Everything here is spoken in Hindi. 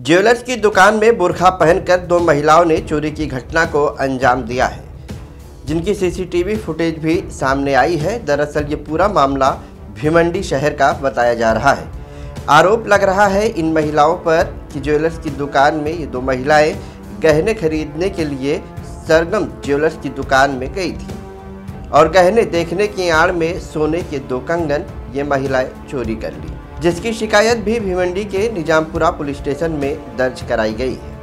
ज्वेलर्स की दुकान में बुरखा पहनकर दो महिलाओं ने चोरी की घटना को अंजाम दिया है। जिनकी सीसीटीवी फुटेज भी सामने आई है। दरअसल ये पूरा मामला भिमंडी शहर का बताया जा रहा है। आरोप लग रहा है इन महिलाओं पर कि ज्वेलर्स की दुकान में ये दो महिलाएँ गहने खरीदने के लिए सरगम ज्वेलर्स की दुकान में गई थी और गहने देखने की आड़ में सोने के दो कंगन ये महिलाएँ चोरी कर ली। जिसकी शिकायत भी भिवंडी के निजामपुरा पुलिस स्टेशन में दर्ज कराई गई है।